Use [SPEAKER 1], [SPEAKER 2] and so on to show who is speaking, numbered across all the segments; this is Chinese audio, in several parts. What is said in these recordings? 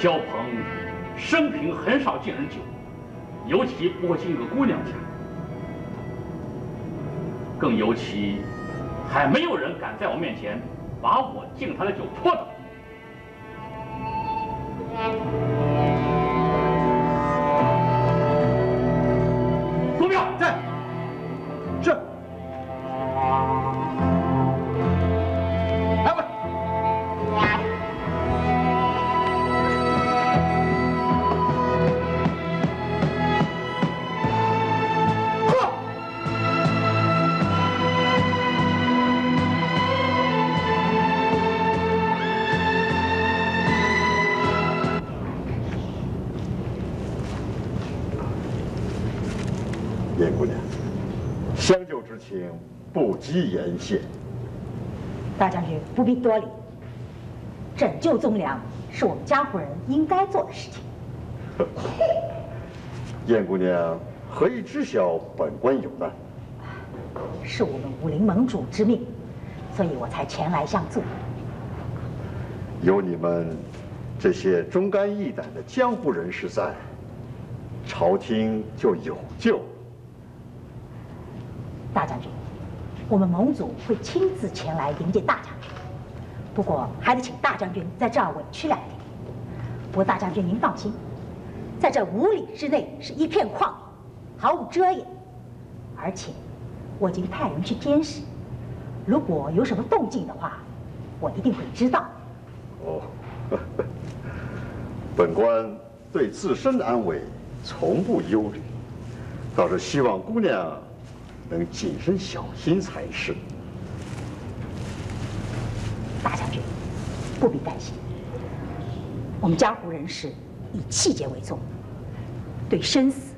[SPEAKER 1] 萧鹏生平很少敬人酒，尤其不会敬一个姑娘家，更尤其还没有人敢在我面前把我敬他的酒泼倒。
[SPEAKER 2] 不及言谢，
[SPEAKER 3] 大将军不必多礼。拯救忠良是我们江湖人应该做的事情。
[SPEAKER 2] 燕姑娘何以知晓本官有难？
[SPEAKER 3] 是我们武林盟主之命，所以我才前来相助。
[SPEAKER 2] 有你们这些忠肝义胆的江湖人士在，朝廷就有救。
[SPEAKER 3] 大将军。我们盟主会亲自前来迎接大将军，不过还得请大将军在这儿委屈两天。不过大将军您放心，在这五里之内是一片旷野，毫无遮掩，而且我已经派人去监视，如果有什么动静的话，我一定会知道。哦，
[SPEAKER 2] 本官对自身的安危从不忧虑，倒是希望姑娘。能谨慎小心才是。
[SPEAKER 3] 大将军，不必担心。我们江湖人士以气节为重，对生死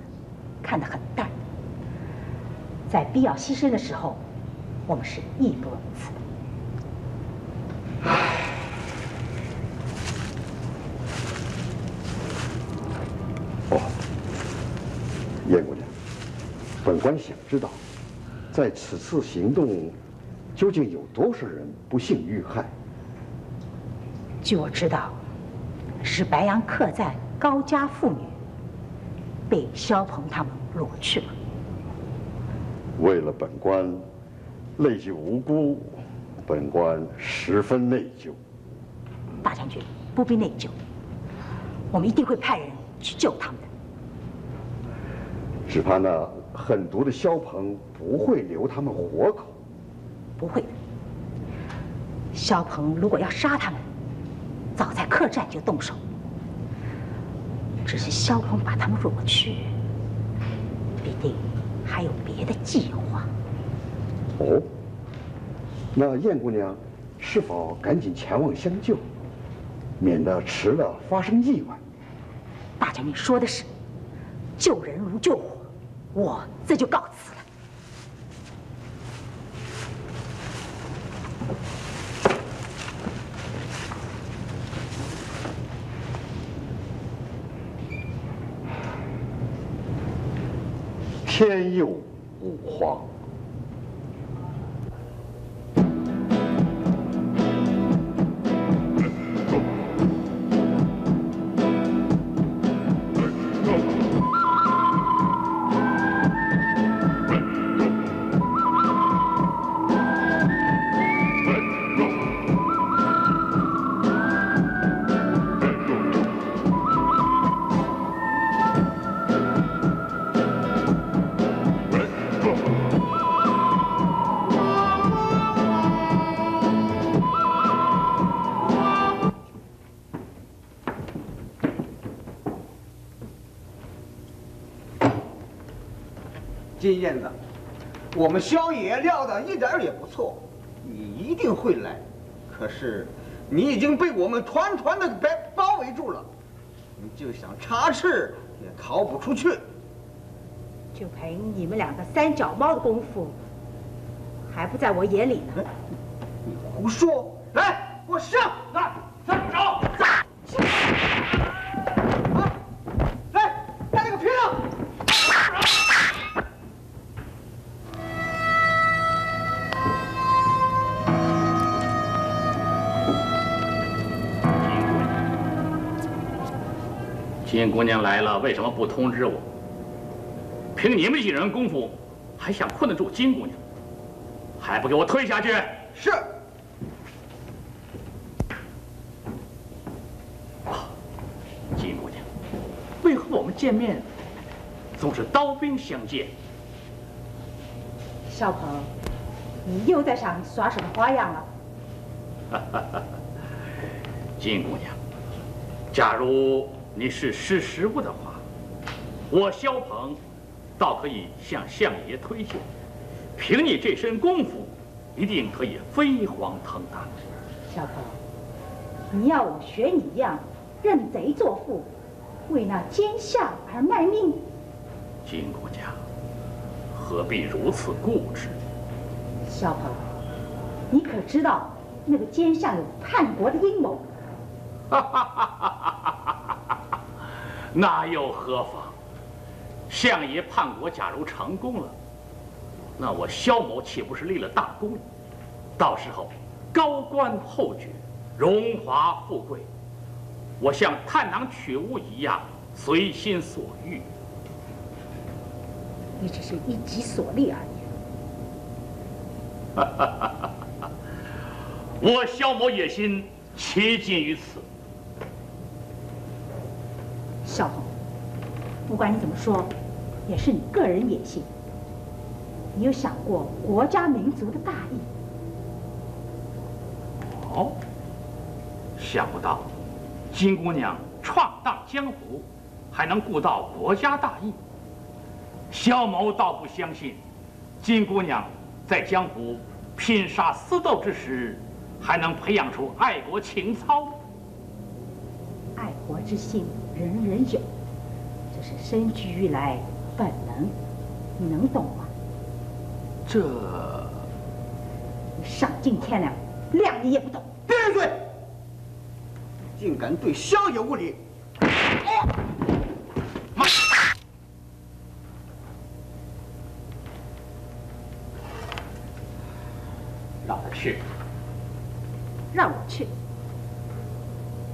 [SPEAKER 3] 看得很淡，在必要牺牲的时候，我们是义不容辞。
[SPEAKER 2] 哦，燕姑娘，本官想知道。在此次行动，究竟有多少人不幸遇害？
[SPEAKER 3] 据我知道，是白杨客栈高家妇女被萧鹏他们掳去了。
[SPEAKER 2] 为了本官，累及无辜，本官十分内疚。
[SPEAKER 3] 大将军不必内疚，我们一定会派人去救他们的。
[SPEAKER 2] 只怕那……狠毒的萧鹏不会留他们活口，
[SPEAKER 3] 不会的。肖鹏如果要杀他们，早在客栈就动手。只是肖鹏把他们掳去，必定还有别的计划。
[SPEAKER 2] 哦，那燕姑娘是否赶紧前往相救，免得迟了发生意外？
[SPEAKER 3] 大将军说的是，救人如救火。我这就告辞
[SPEAKER 2] 天佑吾皇。
[SPEAKER 4] 我们萧爷料的一点也不错，你一定会来。可是，你已经被我们团团的包包围住了，你就想插翅也逃不出去。
[SPEAKER 3] 就凭你们两个三脚猫的功夫，还不在我眼里呢？
[SPEAKER 4] 你胡说！来，给我上
[SPEAKER 1] 姑娘来了，为什么不通知我？凭你们几人功夫，还想困得住金姑娘？还不给我退下去！
[SPEAKER 4] 是。
[SPEAKER 1] 啊，金姑娘，为何我们见面总是刀兵相见？
[SPEAKER 3] 小鹏，你又在想耍什么花样了？
[SPEAKER 1] 哈哈哈！金姑娘，假如……你是识时务的话，我萧鹏倒可以向相爷推荐。凭你这身功夫，一定可以飞黄腾达。
[SPEAKER 3] 萧鹏，你要我学你一样认贼作父，为那奸相而卖命？
[SPEAKER 1] 金姑娘，何必如此固执？
[SPEAKER 3] 萧鹏，你可知道那个奸相有叛国的阴谋？哈哈哈哈
[SPEAKER 1] 哈哈！那又何妨？相爷叛国，假如成功了，那我萧某岂不是立了大功？到时候高官厚爵，荣华富贵，我像探囊取物一样随心所欲。
[SPEAKER 3] 你只是一己所利而
[SPEAKER 1] 已。我萧某野心其尽于此。
[SPEAKER 3] 小鹏，不管你怎么说，也是你个人野心。你有想过国家民族的大义？
[SPEAKER 1] 哦，想不到，金姑娘闯荡江湖，还能顾到国家大义。萧某倒不相信，金姑娘在江湖拼杀私斗之时，还能培养出爱国情操。
[SPEAKER 3] 爱国之心。人人有，这是生俱于来本能，你能懂吗？
[SPEAKER 1] 这，
[SPEAKER 3] 你丧尽天良，谅你也不懂。
[SPEAKER 4] 闭嘴！竟敢对萧爷无礼！
[SPEAKER 1] 妈！让他去。
[SPEAKER 3] 让我去？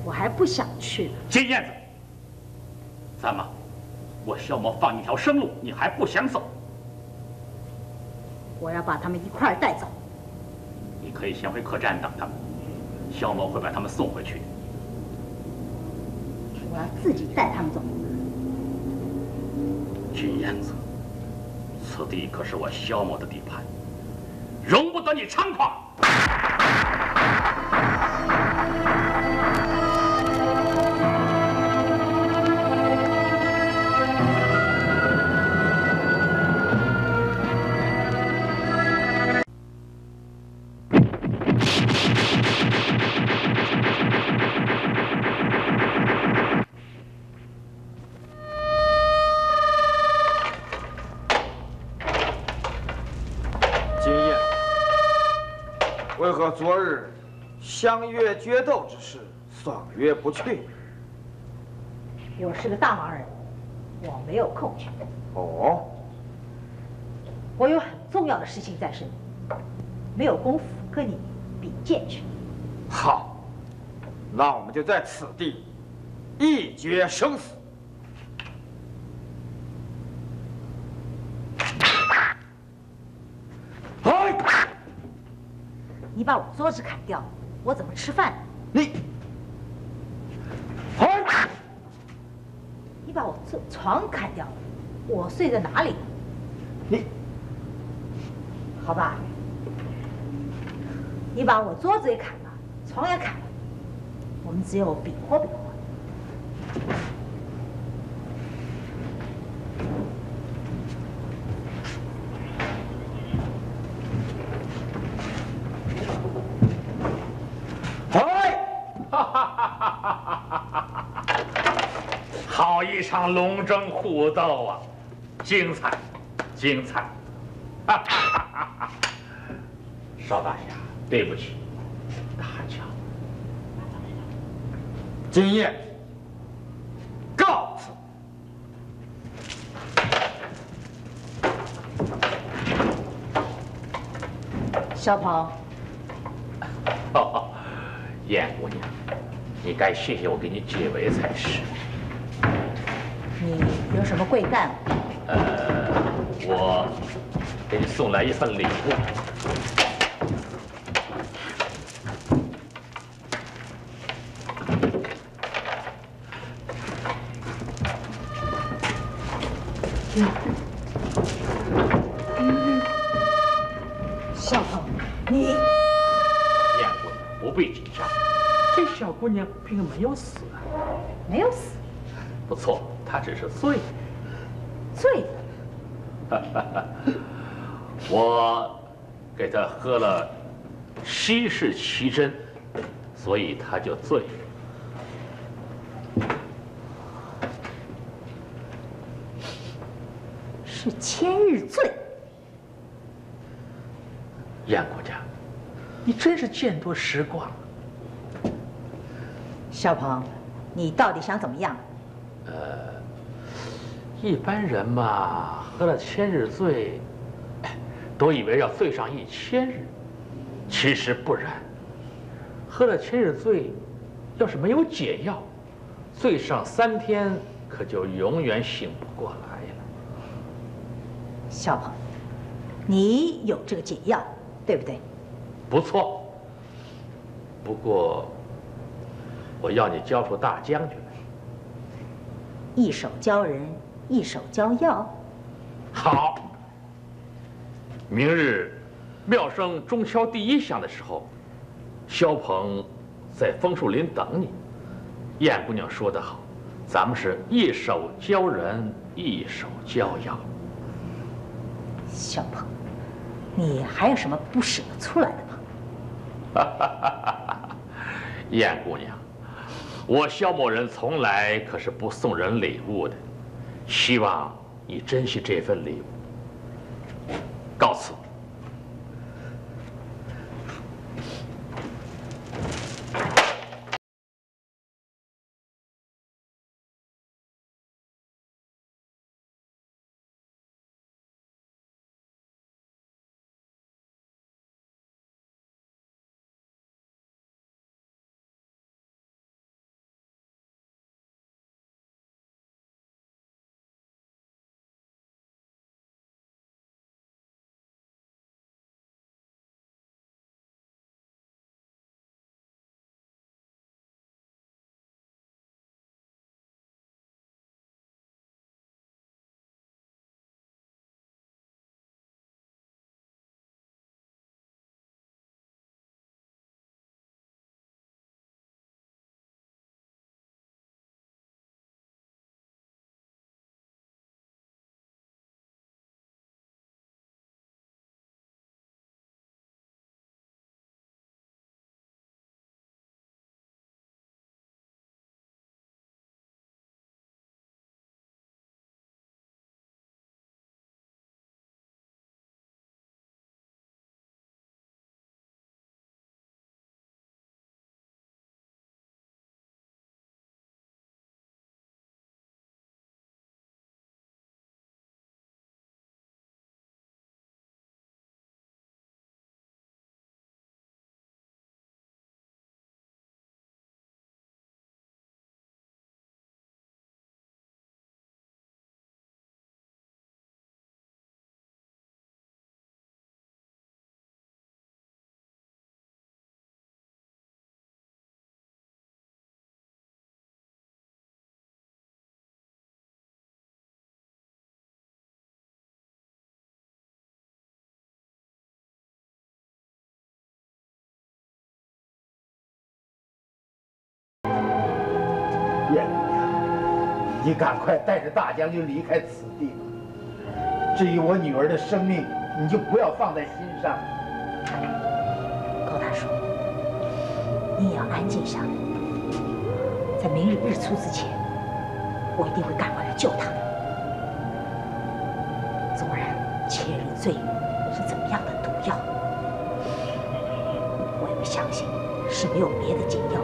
[SPEAKER 3] 我还不想去呢。
[SPEAKER 1] 金燕子。怎么，我萧某放你一条生路，你还不想走？
[SPEAKER 3] 我要把他们一块带走。
[SPEAKER 1] 你可以先回客栈等他们，萧某会把他们送回去。
[SPEAKER 3] 我要自己带他们走。
[SPEAKER 1] 金燕子，此地可是我萧某的地盘，容不得你猖狂。
[SPEAKER 4] 昨日相约决斗之事，爽约不去。
[SPEAKER 3] 我是个大忙人，我没有空去。
[SPEAKER 4] 哦，
[SPEAKER 3] 我有很重要的事情在身，没有功夫跟你比剑去。
[SPEAKER 4] 好，那我们就在此地一决生死。
[SPEAKER 3] 你把我桌子砍掉，我怎么吃饭？
[SPEAKER 4] 你，
[SPEAKER 3] 你把我床砍掉，我睡在哪里？
[SPEAKER 4] 你，
[SPEAKER 3] 好吧，你把我桌子也砍了，床也砍了，我们只有比划比划。
[SPEAKER 1] 一场龙争虎斗啊，精彩，精彩！哈哈哈哈哈！邵大侠，对不起，大驾。
[SPEAKER 4] 今夜告辞。
[SPEAKER 3] 小鹏，
[SPEAKER 1] 哦，燕姑娘，你该谢谢我给你解围才是。
[SPEAKER 3] 有什么贵干？
[SPEAKER 1] 呃，我给你送来一份礼物。给他喝了稀释奇珍，所以他就醉了。
[SPEAKER 3] 是千日醉。
[SPEAKER 1] 燕姑娘，你真是见多识广。
[SPEAKER 3] 小鹏，你到底想怎么样？
[SPEAKER 1] 呃一般人嘛，喝了千日醉，哎都以为要醉上一千日，其实不然。喝了千日醉，要是没有解药，醉上三天，可就永远醒不过来了。
[SPEAKER 3] 小鹏，你有这个解药，对不对？
[SPEAKER 1] 不错，不过我要你交出大将军来。
[SPEAKER 3] 一手教人，一手教药。
[SPEAKER 1] 好，明日妙声钟敲第一响的时候，萧鹏在枫树林等你。燕姑娘说得好，咱们是一手教人，一手教药。
[SPEAKER 3] 小鹏，你还有什么不舍得出来的吗？
[SPEAKER 1] 燕姑娘，我萧某人从来可是不送人礼物的，希望你珍惜这份礼物。告辞。
[SPEAKER 5] 你赶快带着大将军离开此地吧。至于我女儿的生命，你就不要放在心上。
[SPEAKER 3] 高大叔，你也要安静下来，在明日日出之前，我一定会赶过来救他的。纵然千日醉是怎么样的毒药，我也不相信是没有别的解药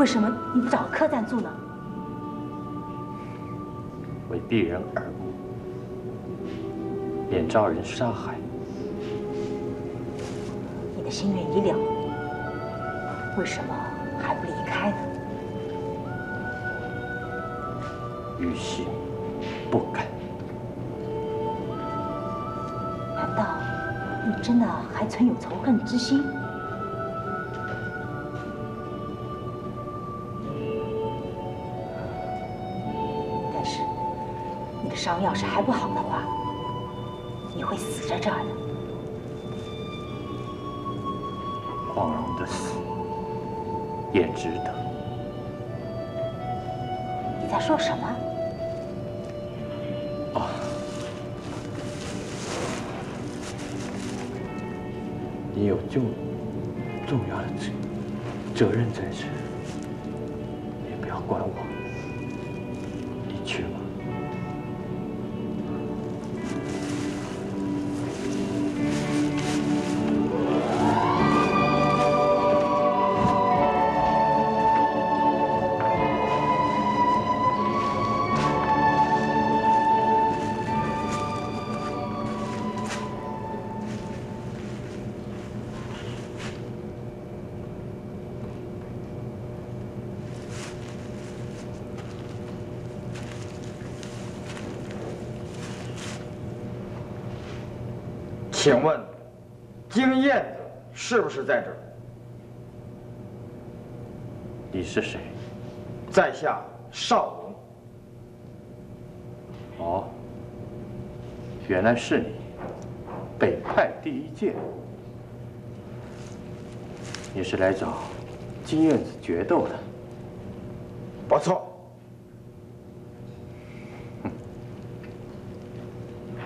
[SPEAKER 3] 为什么你不找个客栈住呢？
[SPEAKER 5] 为避人耳目，免招人杀害。
[SPEAKER 3] 你的心愿已了，为什么还不离开呢？
[SPEAKER 5] 于心不甘。
[SPEAKER 3] 难道你真的还存有仇恨之心？伤要是还不好的话，你会死在这儿的。
[SPEAKER 5] 光荣的死也值得。
[SPEAKER 3] 你在说什么？
[SPEAKER 5] 啊，你有重重要的责责任在身，你不要管我。你去吧。
[SPEAKER 6] 请问，金燕子是不是在这儿？
[SPEAKER 5] 你是谁？
[SPEAKER 6] 在下少龙。
[SPEAKER 5] 哦，原来是你，北派第一剑。你是来找金燕子决斗的？
[SPEAKER 6] 不错，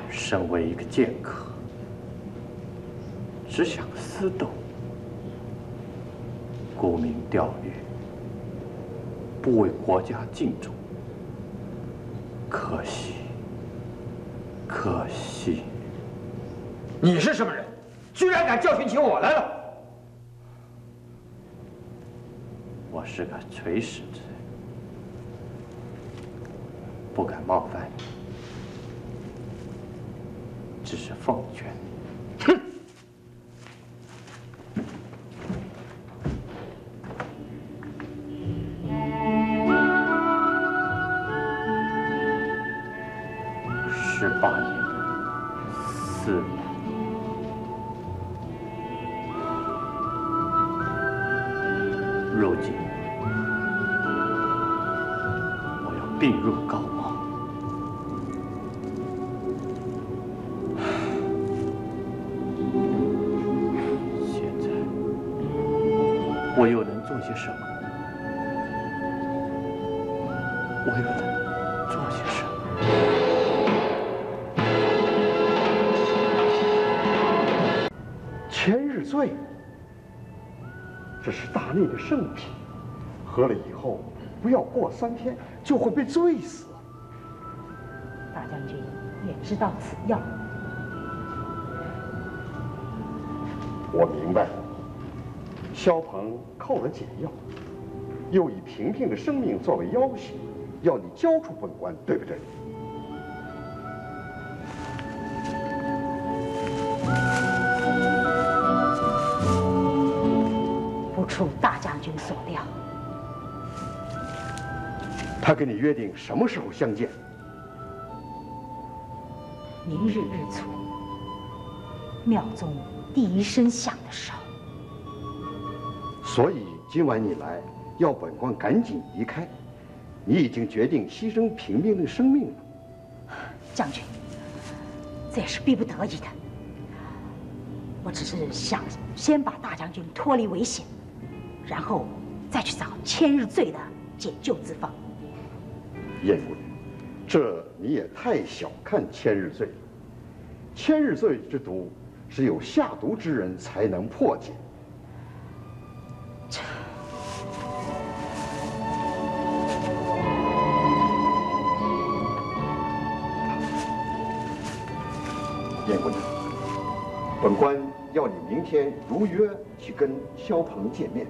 [SPEAKER 5] 身为一个剑客，只想私斗，沽名钓誉，不为国家尽忠，可惜，可惜。
[SPEAKER 6] 你是什么人？居然敢教训起我来了？
[SPEAKER 5] 我是个垂死之人，不敢冒犯你，只是奉劝你。
[SPEAKER 2] 不要过三天就会被醉死。
[SPEAKER 3] 大将军也知道此药，
[SPEAKER 2] 我明白了，萧鹏扣了解药，又以平平的生命作为要挟，要你交出本官，对不对？他跟你约定什么时候相见？
[SPEAKER 3] 明日日出，庙中第一声响的时候，
[SPEAKER 2] 所以今晚你来，要本官赶紧离开。你已经决定牺牲平民的生命了。
[SPEAKER 3] 将军，这也是逼不得已的。我只是想先把大将军脱离危险，然后再去找千日醉的解救之方。
[SPEAKER 2] 燕姑娘，这你也太小看千日醉了。千日醉之毒，只有下毒之人才能破解。燕姑娘，本官要你明天如约去跟萧鹏见面，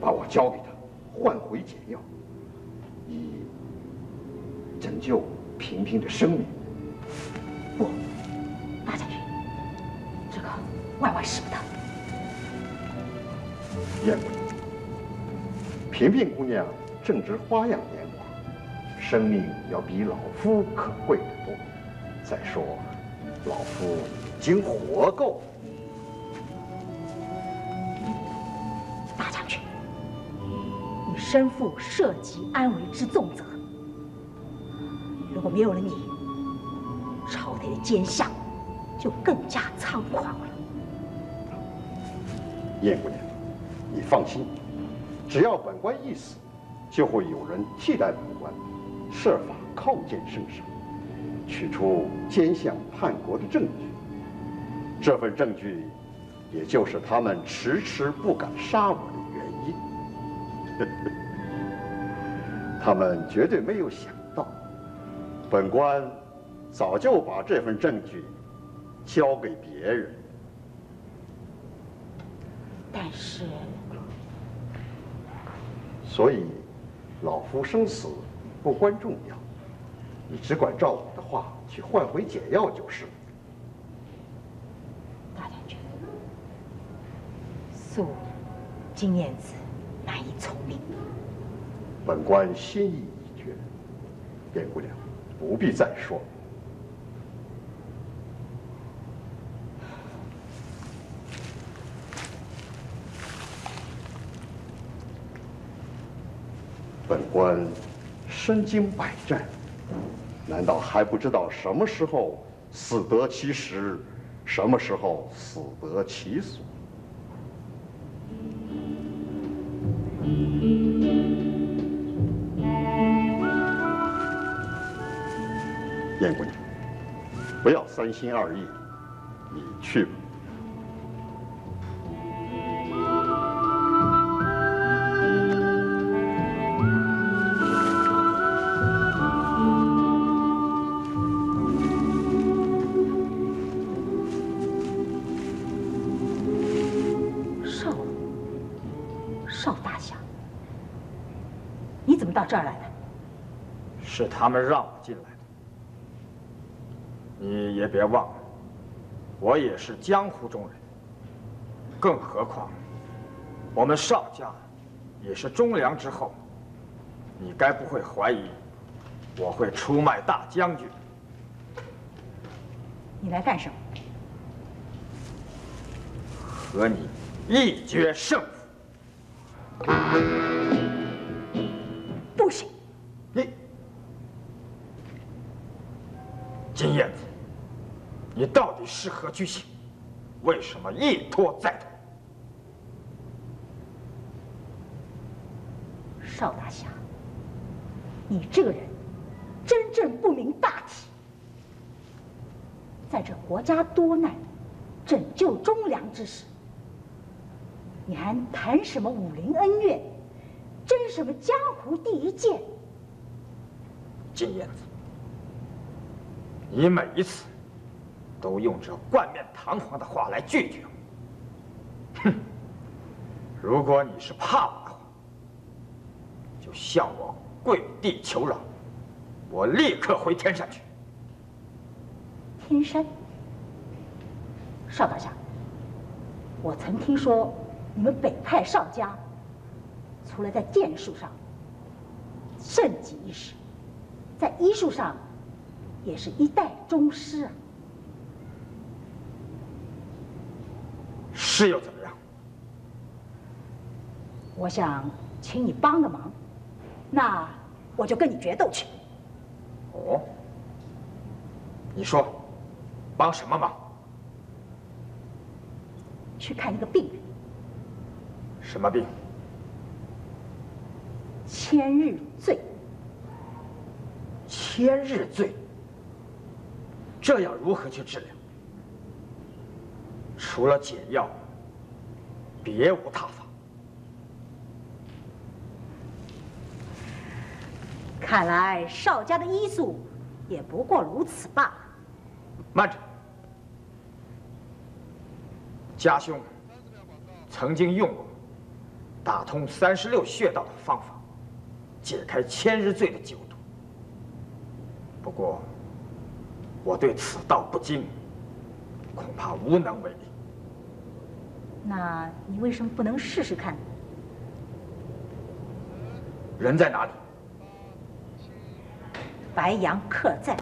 [SPEAKER 2] 把我交给他，换回解药，以拯救平平的生命。
[SPEAKER 3] 不，大将军，这个万万使不得。
[SPEAKER 2] 燕姑娘，平平姑娘正值花样年华，生命要比老夫可贵得多。再说。老夫已经活够了。
[SPEAKER 3] 大将军，你身负社稷安危之重责，如果没有了你，朝廷的奸相就更加猖狂了。
[SPEAKER 2] 燕姑娘，你放心，只要本官一死，就会有人替代本官，设法叩见圣上。取出奸相叛国的证据，这份证据，也就是他们迟迟不敢杀我的原因。他们绝对没有想，本官早就把这份证据交给别人。
[SPEAKER 3] 但是，
[SPEAKER 2] 所以老夫生死不关重要。你只管照我的话去换回解药就是。
[SPEAKER 3] 大将军，素金燕子难以从命。
[SPEAKER 2] 本官心意已决，燕姑娘不必再说。本官身经百战。难道还不知道什么时候死得其时，什么时候死得其所？燕姑娘，不要三心二意，你去吧。
[SPEAKER 3] 到这儿来的，
[SPEAKER 6] 是他们让我进来也别忘了，我也是江湖中人。更何况，我们邵家也是忠良之后。你该不会怀疑我会出卖大将军？
[SPEAKER 3] 你来干什么？
[SPEAKER 6] 和你一决胜负。是何居心？为什么一拖再拖？
[SPEAKER 3] 邵大侠，你这个人真正不明大体。在这国家多难、拯救忠良之时，你还谈什么武林恩怨？争什么江湖第一剑？
[SPEAKER 6] 金燕子，你每一次都用这冠冕堂皇的话来拒绝我。哼！如果你是怕我的话，就向我跪地求饶，我立刻回天山去。
[SPEAKER 3] 天山，邵大侠，我曾听说你们北派邵家，除了在剑术上盛极一时。在医术上，也是一代宗师啊。
[SPEAKER 6] 是又怎么样？
[SPEAKER 3] 我想请你帮个忙，那我就跟你决斗去。
[SPEAKER 6] 哦，你说，帮什么忙？
[SPEAKER 3] 去看一个病人。
[SPEAKER 6] 什么病？
[SPEAKER 3] 千日醉。
[SPEAKER 6] 千日醉。这要如何去治疗？除了解药，别无他法。
[SPEAKER 3] 看来邵家的医术也不过如此罢了。
[SPEAKER 6] 慢着，家兄曾经用过打通三十六穴道的方法，解开千日醉的酒毒。不过，我对此道不精，恐怕无能为力。
[SPEAKER 3] 那你为什么不能试试看？
[SPEAKER 6] 人在哪里？
[SPEAKER 3] 白羊客栈。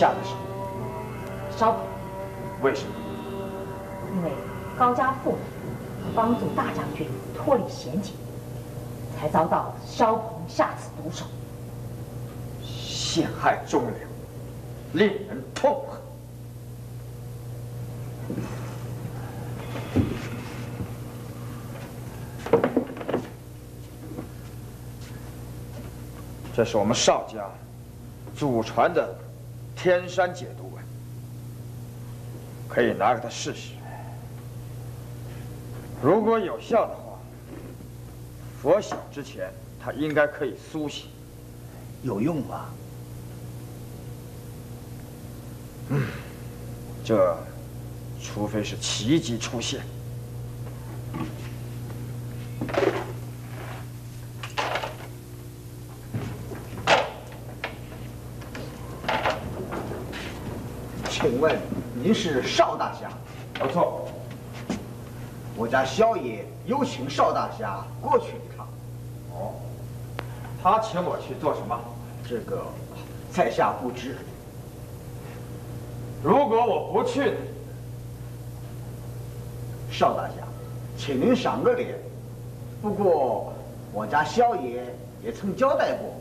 [SPEAKER 6] 下的手？
[SPEAKER 3] 烧鹏，
[SPEAKER 6] 为什么？
[SPEAKER 3] 因为高家父子帮助大将军脱离险境，才遭到烧鹏下此毒手。
[SPEAKER 6] 陷害忠良，令人痛恨。这是我们邵家祖传的天山解毒丸，可以拿给他试试。如果有效的话，佛晓之前他应该可以苏醒。
[SPEAKER 5] 有用吗？
[SPEAKER 6] 这，除非是奇迹出现。
[SPEAKER 4] 请问您是邵大侠？
[SPEAKER 6] 不错，
[SPEAKER 4] 我家萧爷有请邵大侠过去一趟。
[SPEAKER 6] 哦，他请我去做什么？
[SPEAKER 4] 这个在下不知。
[SPEAKER 6] 如果我不去呢？
[SPEAKER 4] 邵大侠，请您赏个脸。不过我家萧爷也曾交代过，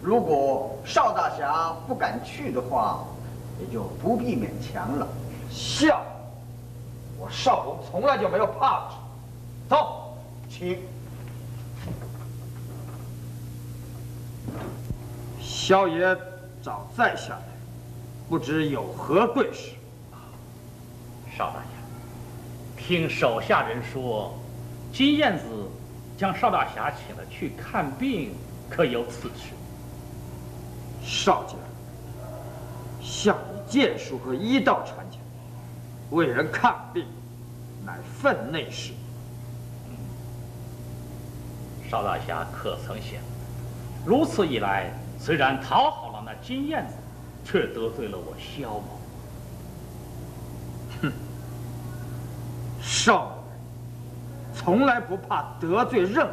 [SPEAKER 4] 如果邵大侠不敢去的话，也就不必勉强了。
[SPEAKER 6] 笑！我邵鹏从来就没有怕过。走，
[SPEAKER 4] 请。
[SPEAKER 6] 萧爷找在下来，不知有何贵事？
[SPEAKER 1] 邵大侠，听手下人说，金燕子将邵大侠请了去看病，可有此事？
[SPEAKER 6] 邵家向以剑术和医道传讲，为人看病乃分内事。
[SPEAKER 1] 邵大侠可曾想，如此一来，虽然讨好了那金燕子，却得罪了我萧某。
[SPEAKER 6] 邵某人从来不怕得罪任何人。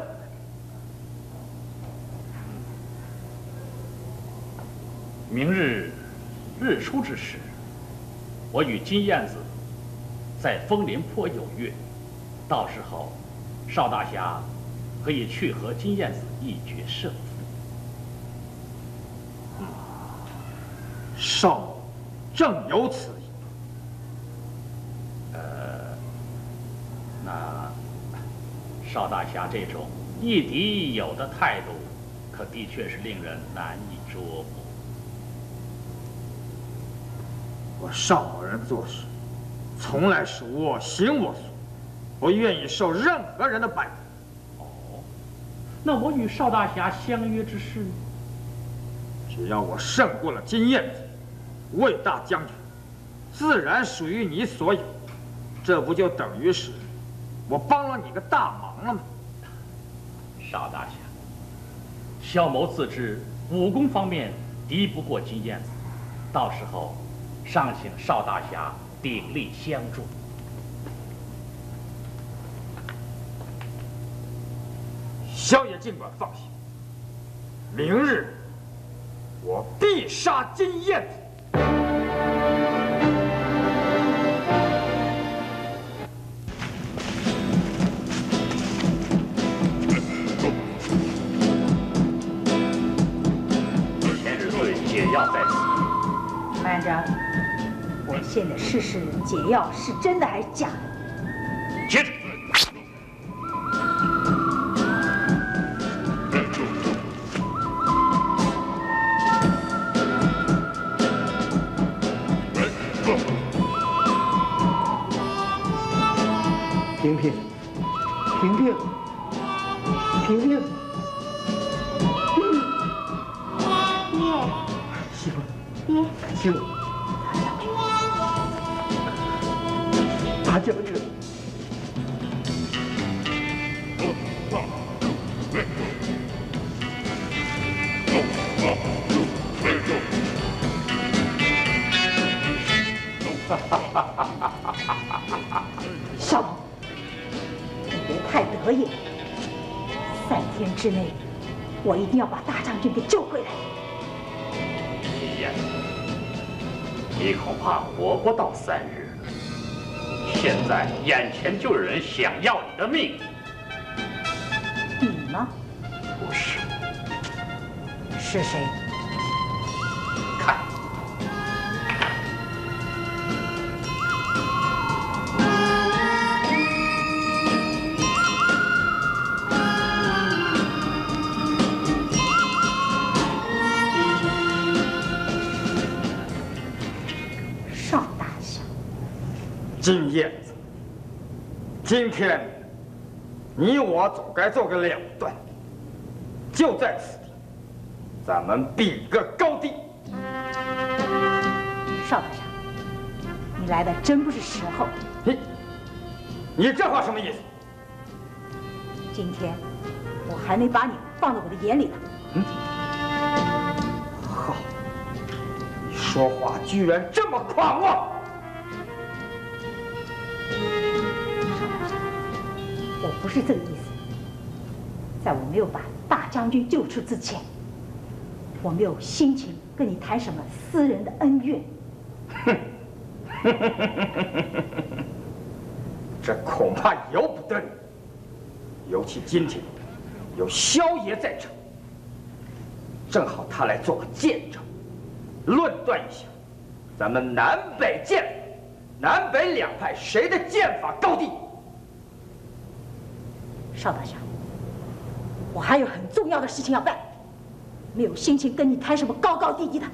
[SPEAKER 1] 明日日出之时，我与金燕子在枫林坡有约，到时候邵大侠可以去和金燕子一决胜负。
[SPEAKER 6] 邵某正有此意。
[SPEAKER 1] 呃那邵大侠这种亦敌亦友的态度，可的确是令人难以捉摸。
[SPEAKER 6] 我邵某人做事，从来是我行我素，不愿意受任何人的摆布。
[SPEAKER 1] 哦，那我与邵大侠相约之事呢？
[SPEAKER 6] 只要我胜过了金燕子，魏大将军，自然属于你所有。这不就等于是我帮了你个大忙了吗？
[SPEAKER 1] 邵大侠，萧某自知武功方面敌不过金燕子，到时候尚请邵大侠鼎力相助。
[SPEAKER 6] 萧爷尽管放心明日我必杀金燕子。
[SPEAKER 3] 试试解药是真的还是假的？你
[SPEAKER 1] 恐怕活不到三日了。现在眼前就有人想要你的命。
[SPEAKER 3] 你吗？
[SPEAKER 1] 不是，
[SPEAKER 3] 是谁？
[SPEAKER 6] 金燕子，今天你我总该做个了断，就在此地，咱们比个高低。
[SPEAKER 3] 邵大侠，你来的真不是时候。
[SPEAKER 6] 你，你这话什么意思？
[SPEAKER 3] 今天我还没把你放在我的眼里呢。
[SPEAKER 6] 嗯好，你说话居然这么狂妄！
[SPEAKER 3] 不是这个意思。在我没有把大将军救出之前，我没有心情跟你谈什么私人的恩怨。
[SPEAKER 6] 这恐怕由不得你。尤其今天有萧爷在场，正好他来做个见证，论断一下咱们南北剑，南北两派谁的剑法高低。
[SPEAKER 3] 赵大侠，我还有很重要的事情要办，没有心情跟你谈什么高高低低的。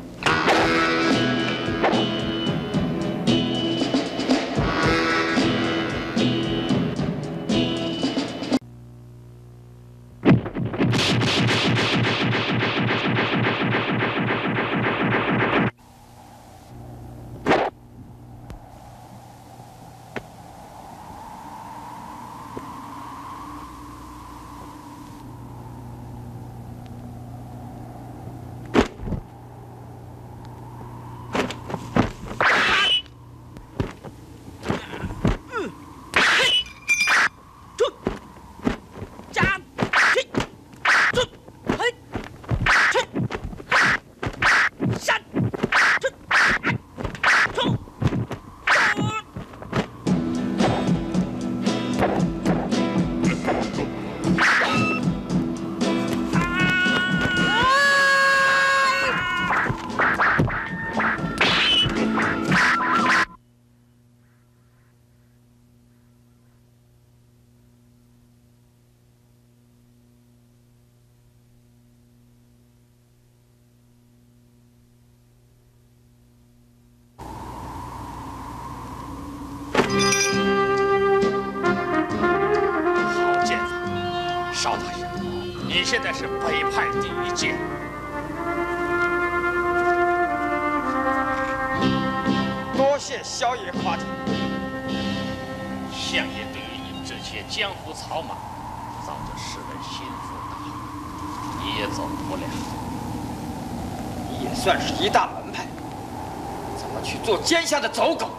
[SPEAKER 6] 天下的走狗？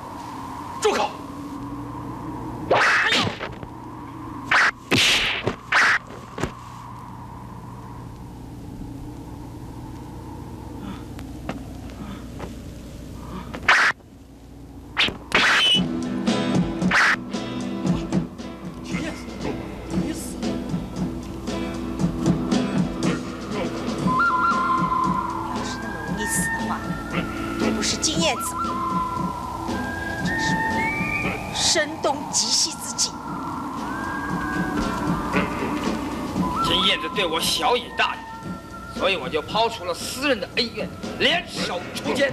[SPEAKER 7] 声东击西之计。
[SPEAKER 6] 金燕子对我小以大礼，所以我就抛除了私人的恩怨，联手
[SPEAKER 8] 除奸。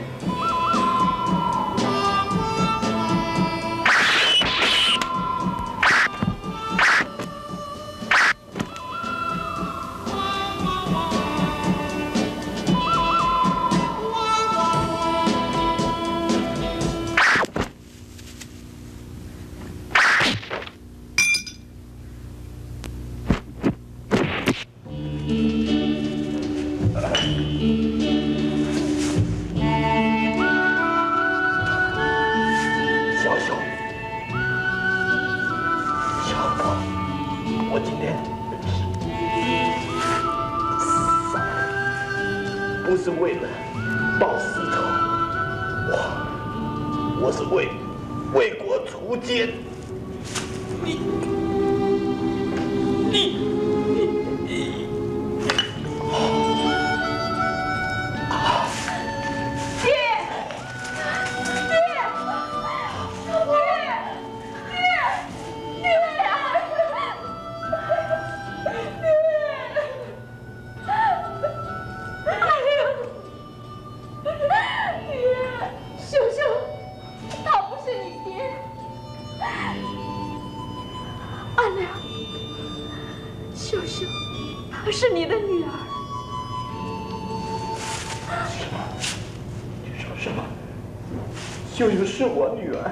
[SPEAKER 9] 是
[SPEAKER 8] 我女儿。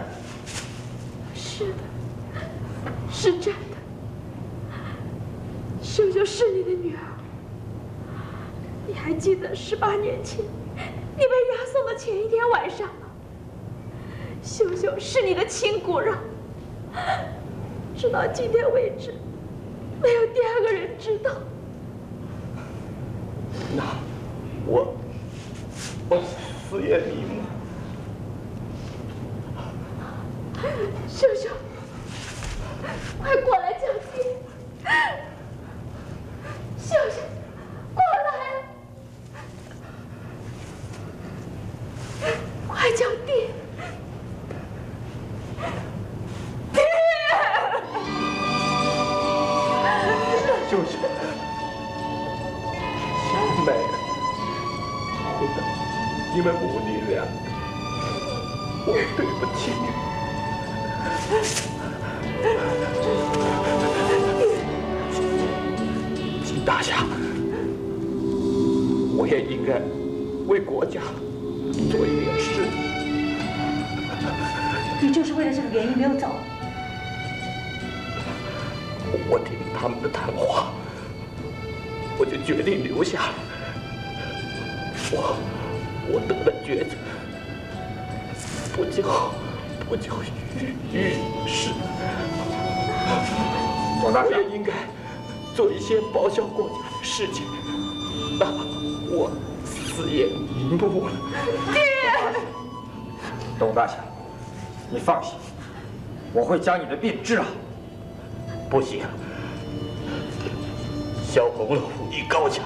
[SPEAKER 9] 是的，是真的。秀秀是你的女儿。你还记得十八年前你被押送的前一天晚上吗？秀秀是你的亲骨肉，直到今天为止，没有第二个人知道。
[SPEAKER 8] 对不起你。金大侠，我也应该为国家做一点事。
[SPEAKER 3] 你就是为了这个原因没有走？
[SPEAKER 8] 我听他们的谈话，我就决定留下来。我我得了绝症，不久不久于于世。我也应该做一些报效国家的事情。那我死也瞑目了。
[SPEAKER 6] 爹董大侠，你放心，我会将你的病治好。
[SPEAKER 8] 不行，萧红了武艺高强，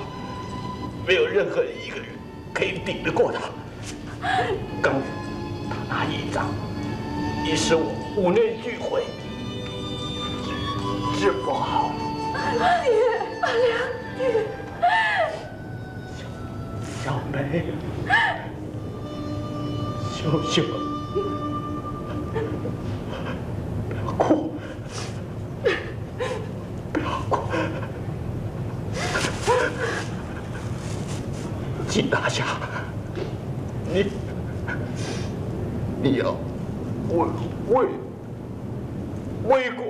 [SPEAKER 8] 没有任何一个人可以顶得过他。刚那一掌，已使我五内俱毁，治不好。
[SPEAKER 9] 爹，阿良，爹！
[SPEAKER 8] 小梅，秀秀，不要哭，不要哭。金大侠，你你要为为为国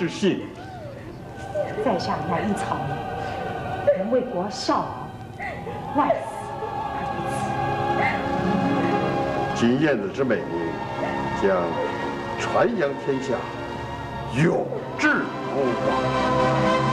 [SPEAKER 2] 之信。
[SPEAKER 3] 在下乃一草民，能为国效劳，万死而
[SPEAKER 2] 不辞。金燕子之美名将传扬天下，永志风华。